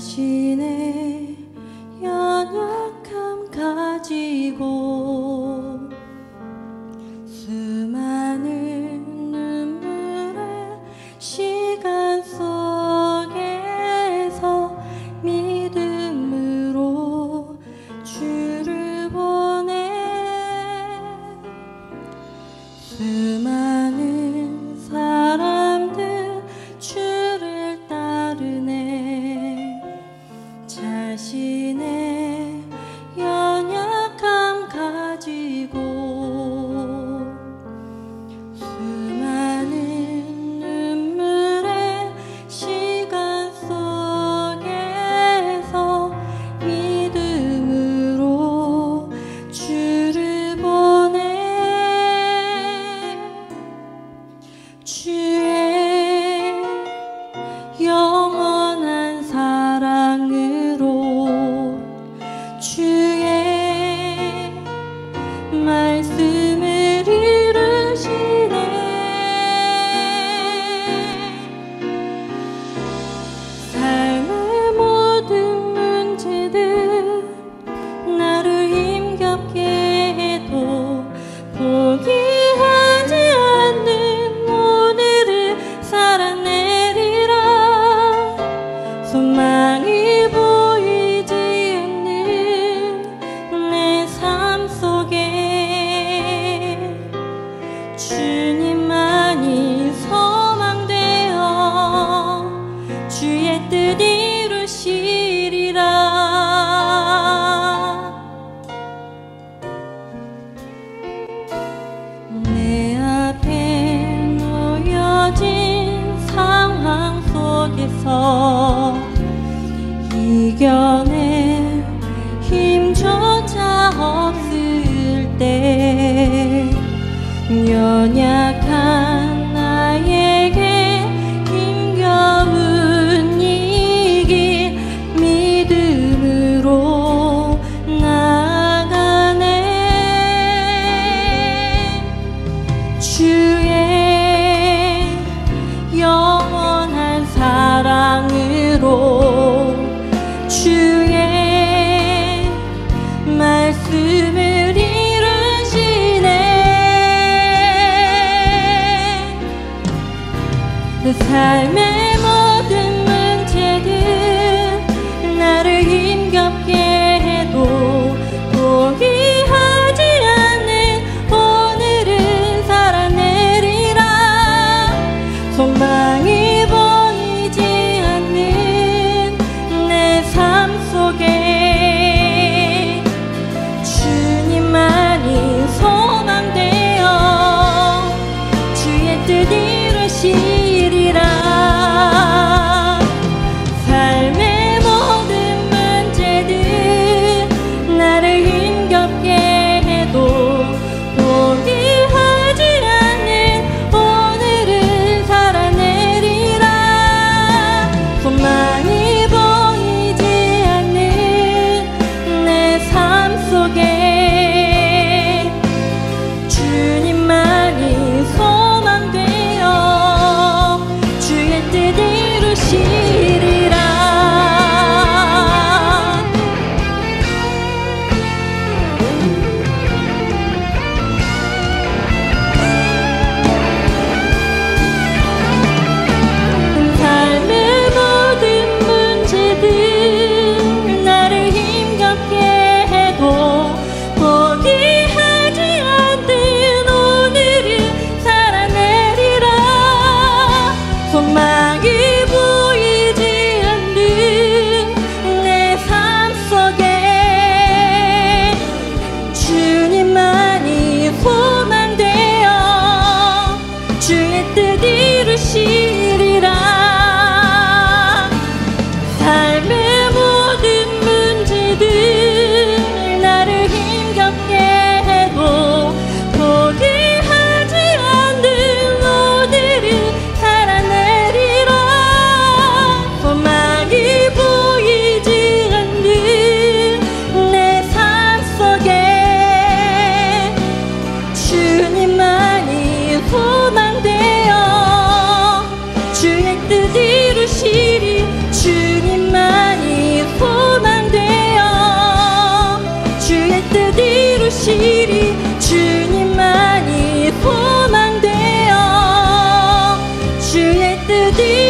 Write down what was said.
心。 바닥에서 이겨내 the time 진실이 주님만이 소망되어 주의 뜻이